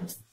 times.